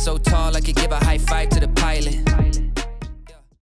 so tall I could